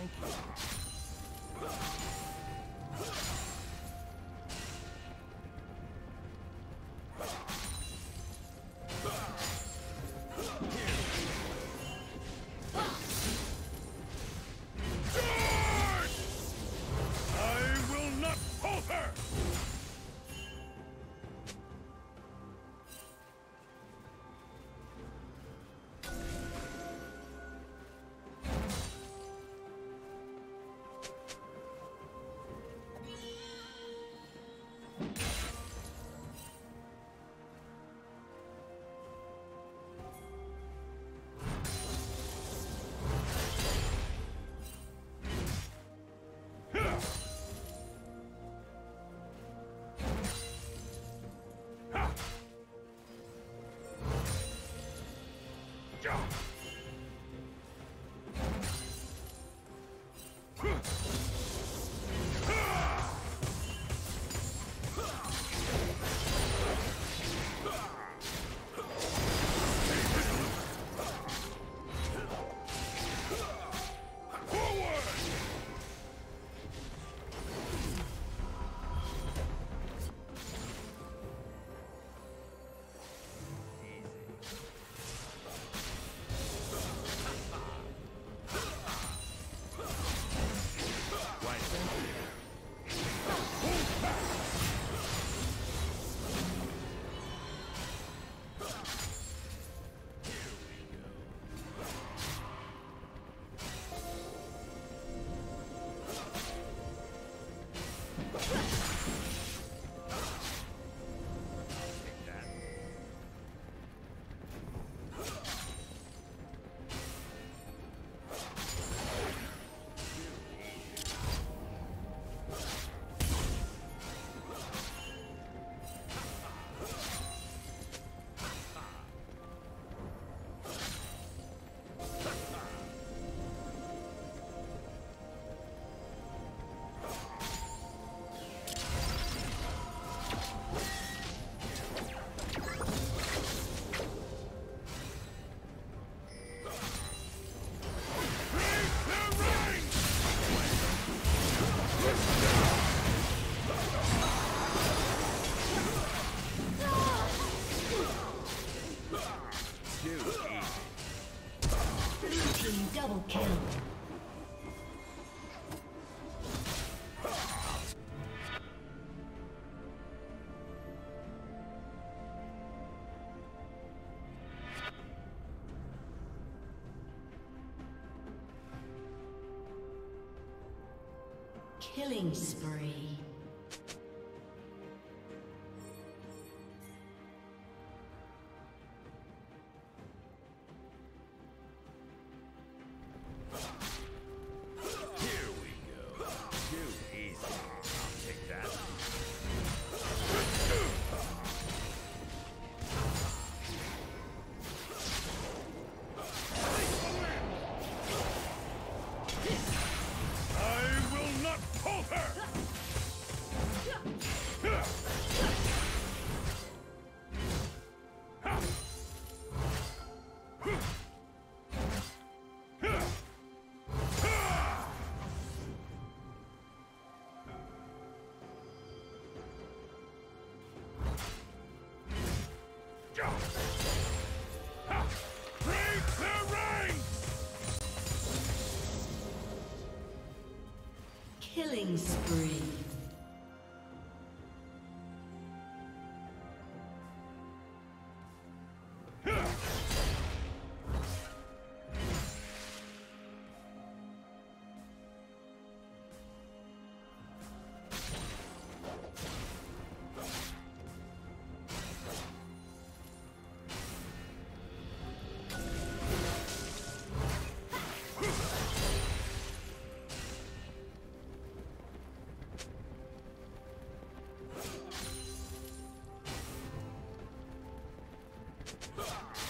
thank you. Killing spree. Killing spree. Ha!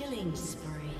Killing spree.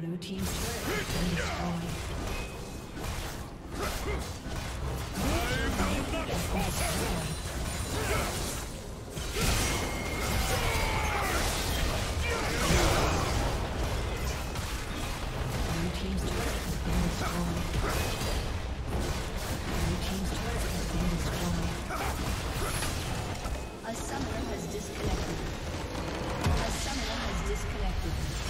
Blue team's turret has been destroyed. I will not falter! A summoner has disconnected. A summoner has disconnected.